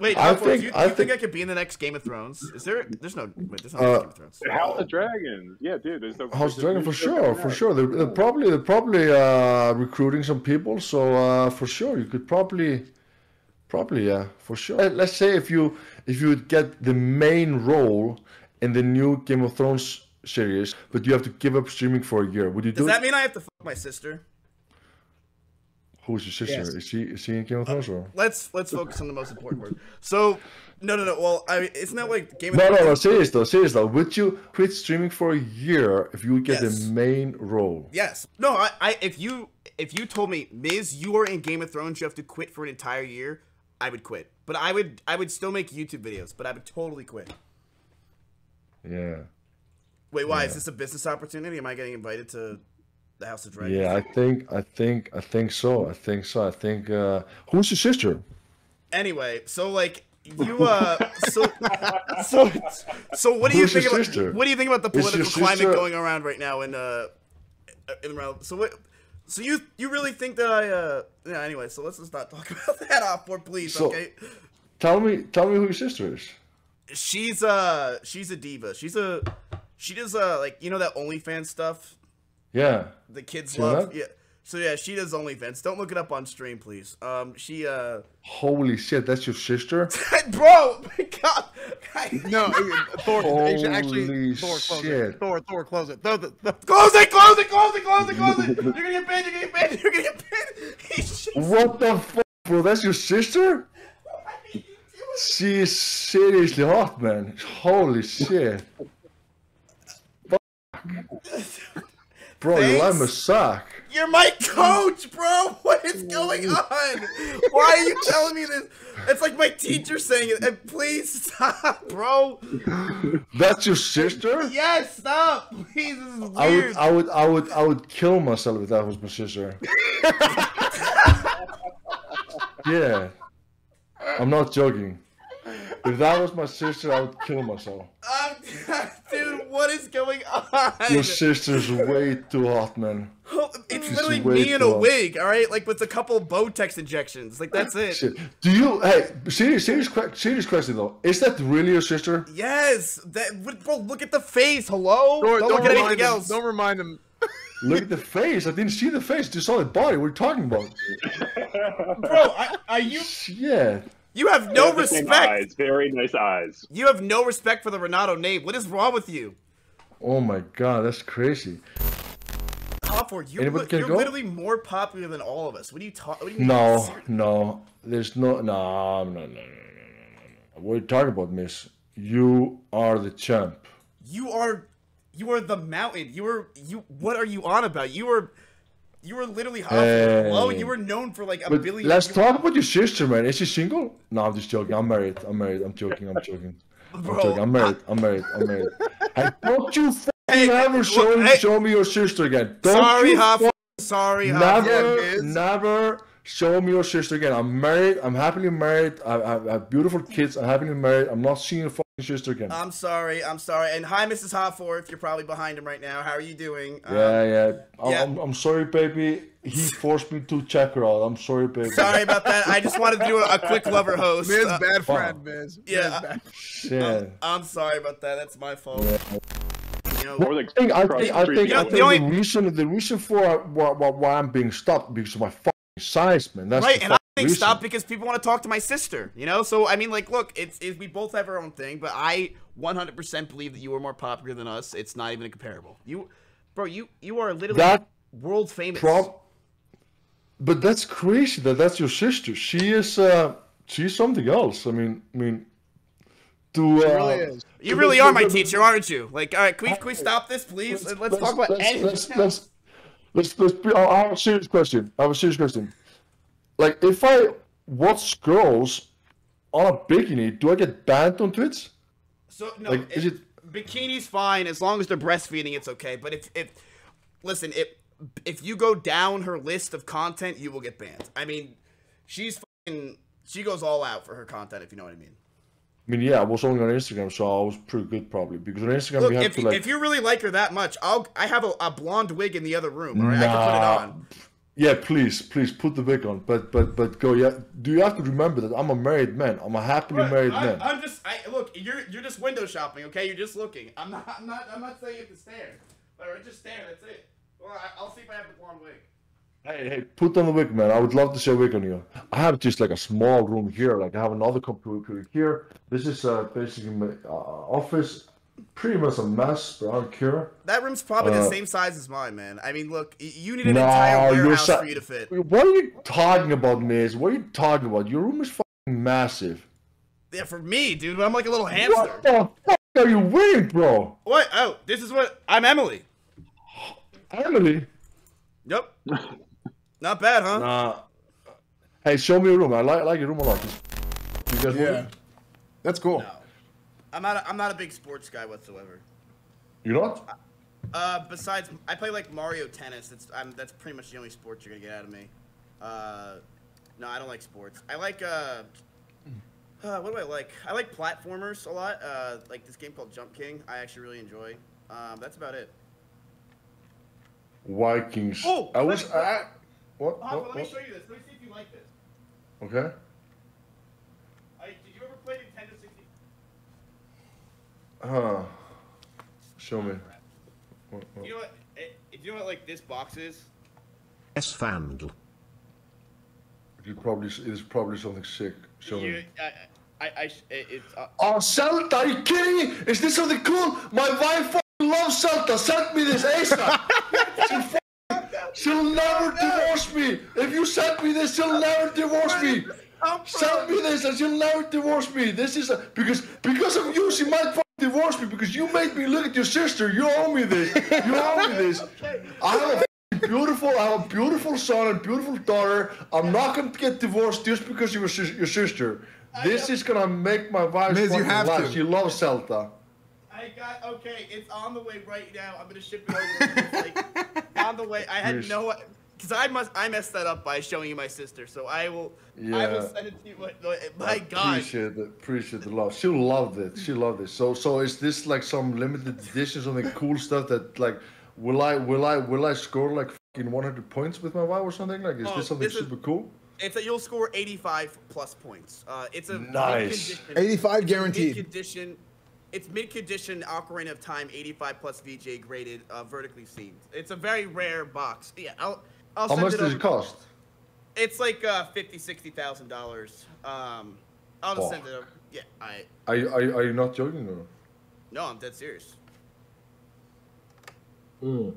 Wait, I I think, think- do you, I do you think think- I could be in the next Game of Thrones? Is there? There's no. Wait, there's no Uh, Game of Thrones. House of Dragons. Yeah, dude. There's no House of there's Dragon for sure, for sure. They're, they're probably they're probably uh, recruiting some people, so uh, for sure you could probably, probably yeah, for sure. Let- Let's say if you if you would get the main role in the new Game of Thrones series, but you have to give up streaming for a year, would you do Does it? that mean I have to fuck my sister? Who's your sister? Yes. Is she is she in Game of uh, Thrones or? Let's let's focus on the most important part. So, no, no, no. Well, I isn't that like Game of No, Thrones? no, no. no. Serious though, serious though. Would you quit streaming for a year if you would get Yes. the main role? Yes. No, I, I if you if you told me, Miz, you are in Game of Thrones, you have to quit for an entire year, I would quit. But I would I would still make YouTube videos, but I would totally quit. Yeah. Wait, why? Is this a business opportunity? Am I getting invited to the House of Dragons? Yeah, I think, I think, I think so. I think so. I think. Uh, who's your sister? Anyway, so like you uh so so so what do you Who's your think about sister? what do you think about the political climate sister- going around right now in uh in around so what so you you really think that I uh yeah anyway so let's just not talk about that off for please So- okay Tell me, tell me who your sister is. she's uh she's a diva she's a she does uh like you know that OnlyFans stuff Yeah. the kids See that? love yeah so yeah she does OnlyFans don't look it up on stream please um she uh Holy shit, that's your sister. bro my god No, Thor. Holy actually, Thor, close shit. it. Thor, Thor, close it. Thor, the, the, Close it, close it, close it, close it, close it! You're gonna get banned, you're gonna get banned, you're gonna get banned! Just- What the fuck, bro? That's your sister? She is seriously hot, man. Holy shit. Fuck. Bro, Thanks. must suck. You're my coach, bro! What is going on? Why are you telling me this? It's like my teacher saying it. And please stop, bro! That's your sister? Yes, stop! Please, this is weird. I would, I would, I would, I would kill myself if that was my sister. yeah, I'm not joking. If that was my sister, I would kill myself. Um, dude, what is going on? Your sister's way too hot, man. Oh, it's She's literally me in too a hot. wig, alright? Like with a couple of Botox injections. Like, that's it. Shit. Do you? Hey, serious, serious, que- serious question though. Is that really your sister? Yes! That, bro, look at the face, hello? Don't don't, look at remind anything him. else. Don't remind him. Look at the face. I didn't see the face. Just saw the body. What are you talking about? Bro, I, are you Shit. You have no have respect. Eyes, very nice eyes. You have no respect for the Rinaudo name. What is wrong with you? Oh my god, that's crazy. Hafthor, you're, li- you're literally more popular than all of us. What are you talking? No, no. There's no, no, no, no, no, no, no, no. What are you talking about, miss? You are the champ. You are, you are the mountain. You are you. What are you on about? You are, you were literally. Hello, Hey. you were known for like a But billion. let's talk about your sister, man. Is she single? No, I'm just joking. I'm married. I'm married. I'm joking. I'm joking. I'm Bro, joking. I'm married. I'm married. I'm married. Hey, don't you Hey, ever show, hey. show me your sister again. Don't Sorry, Hafthor. Sorry. Never, Miz. never show me your sister again. I'm married. I'm happily married. I, I, I have beautiful kids. I'm happily married. I'm not seeing your fucking sister again. I'm sorry. I'm sorry. And hi, Mrs. Hafthor. You're probably behind him right now. How are you doing? Um, yeah, yeah. I'm, yeah. I'm, I'm sorry, baby. He forced me to check her out. I'm sorry, baby. Sorry about that. I just wanted to do a, a quick lover host. Miz, Uh, bad wow. friend, Miz. Yeah. Miz, bad- Shit. I'm sorry about that. That's my fault. You know, Or the I think, I think, the I think, You know, I think the the, only- reason, the reason for why, why, why I'm being stopped because of my fucking size, man. That's right, the and I fucking think reason. stop because people want to talk to my sister. You know, so I mean, like, look, it's, it's we both have our own thing, but I 100% believe that you are more popular than us. It's not even comparable. You, bro, you you are literally That world famous. prob- But that's crazy that that's your sister. She is, uh, she's something else. I mean, I mean, to It uh, really is. you really are my teacher, aren't you? Like, all right, can we, can we stop this, please? Let's, talk about let's, anything let's, let's, let's, let's be, I have a serious question. I have a serious question. Like, if I watch girls on a bikini, do I get banned on Twitch? So no, Like, is it, it- bikini's fine as long as they're breastfeeding. It's okay. But if if listen, if if you go down her list of content, you will get banned. I mean, she's fucking, she goes all out for her content. If you know what I mean. I mean, yeah, I was only on Instagram, so I was pretty good probably because on Instagram Look, you have if, to like. if you really like her that much, I'll I have a, a blonde wig in the other room. All right, I can put it on. Yeah, please, please put the wig on. But but but go. Yeah. Do you have to remember that I'm a married man? I'm a happily Look, married I'm, man. I'm just. I look. You're you're just window shopping, okay? You're just looking. I'm not. I'm not. I'm not saying you have to stare. Or just stare. That's it. Well, I, I'll see if I have the blonde wig. Hey, hey, put on the wig, man. I would love to see a wig on you. I have just like a small room here. Like I have another computer here. This is uh, basically my uh, office. Pretty much a mess, but I don't care. That room's probably the Uh, same size as mine, man. I mean, look, you need an No, entire you're warehouse sa- for you to fit. What are you talking about, Miz? What are you talking about? Your room is fucking massive. Yeah, for me, dude. I'm like a little hamster. What the fuck are you wearing, bro? What? Oh, this is what I'm Emily. Emily? Yep. Not bad, huh? Nah. Hey, show me your room. I like, I like your room a lot. You guys want Yeah. it? That's cool. No. I'm not. A, I'm not a big sports guy whatsoever. You're not? Uh, besides, I play like Mario Tennis. That's I'm, that's pretty much the only sports you're gonna get out of me. Uh, no, I don't like sports. I like uh, uh, what do I like? I like platformers a lot. Uh, like this game called Jump King. I actually really enjoy. Um, that's about it. Vikings. Oh, I was. I, what? Papa, what, let me show you this. Let me see if you like this. Okay. I, did you ever play Nintendo 60? Huh. Show me. What, what? You know what? eh, Do you know what like this box is? S Vandal. It probably it is probably something sick. Show You, me. I, I, I, it's. Uh, Oh, Zelda! Are you kidding me? Is this something cool? My wife fucking loves Zelda. Send me this ASAP. she'll, fucking- she'll never divorce me. If you send me this, she'll never divorce me. Send me this, and she'll never divorce me. This is a, because because of you, she might fucking divorce me because you made me look at your sister. You owe me this. You owe me this. I have a beautiful, I have a beautiful son and beautiful daughter. I'm not gonna get divorced just because you were sis- your sister. This is gonna make my wife Miz, you fucking have laugh. to. She loves Zelda. I got okay. It's on the way right now. I'm gonna ship it over. It's like on the way. I had Yes. no, because I must. I messed that up by showing you my sister. So I will. I will send it to you. What- what- My God. Appreciate it. Appreciate the love. She loved it. She loved it. So so is this like some limited edition, something cool stuff that like will I will I will I score like fucking 100 points with my wife or something? Like is Oh, this something this is- super cool? It's that you'll score 85 plus points. Uh, it's a Nice. mid-condition- 85 it's guaranteed. Mid-condition. It's mid-condition Ocarina of Time 85 plus VJ graded, uh, vertically seamed. It's a very rare box. Yeah, I'll. I'll How much it does it cost? It's like uh, fifty, sixty thousand dollars. Um, I'll just send it over. Yeah, I. Are you, are you, are you not joking or? No, I'm dead serious. Mm.